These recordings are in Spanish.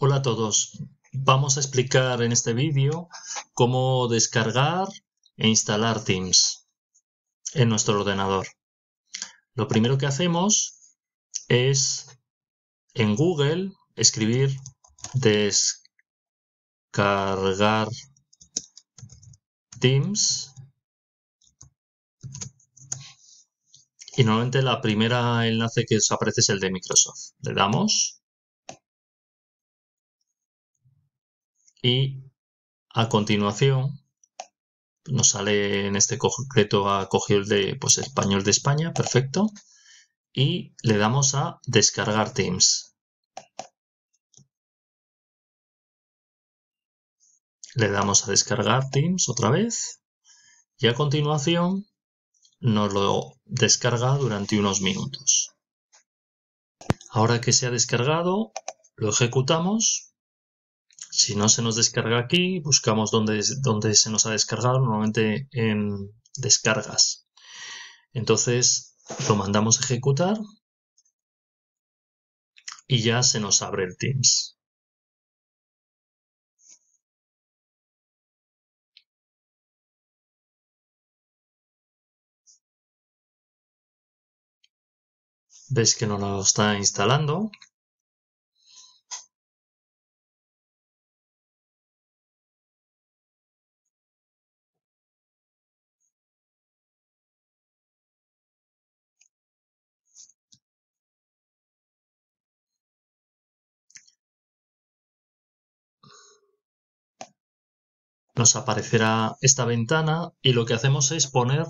Hola a todos. Vamos a explicar en este vídeo cómo descargar e instalar Teams en nuestro ordenador. Lo primero que hacemos es en Google escribir descargar Teams y normalmente la primera enlace que os aparece es el de Microsoft. Le damos y a continuación nos sale en este concreto ha cogido el de pues español de España, perfecto, y le damos a descargar Teams. Le damos a descargar Teams otra vez y a continuación nos lo descarga durante unos minutos. Ahora que se ha descargado, lo ejecutamos si no se nos descarga aquí, buscamos dónde, se nos ha descargado, normalmente en descargas. Entonces lo mandamos a ejecutar y ya se nos abre el Teams. Ves que no lo está instalando. Nos aparecerá esta ventana y lo que hacemos es poner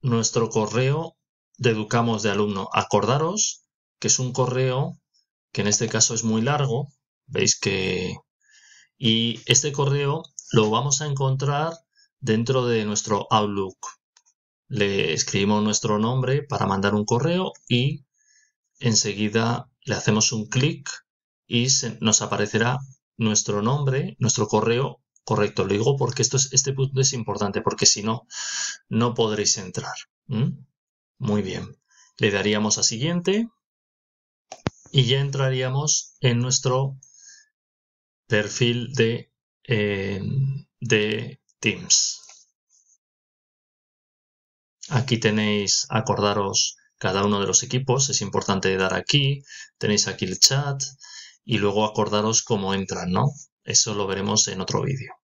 nuestro correo de Educamos de alumno. Acordaros que es un correo que en este caso es muy largo, veis que... Y este correo lo vamos a encontrar dentro de nuestro Outlook. Le escribimos nuestro nombre para mandar un correo y enseguida le hacemos un clic y nos aparecerá nuestro nombre, nuestro correo Correcto, lo digo porque esto es, este punto es importante, porque si no, no podréis entrar. Muy bien. Le daríamos a siguiente y ya entraríamos en nuestro perfil de, de Teams. Aquí tenéis, acordaros cada uno de los equipos, es importante dar aquí, tenéis aquí el chat y luego acordaros cómo entran, ¿no? Eso lo veremos en otro vídeo.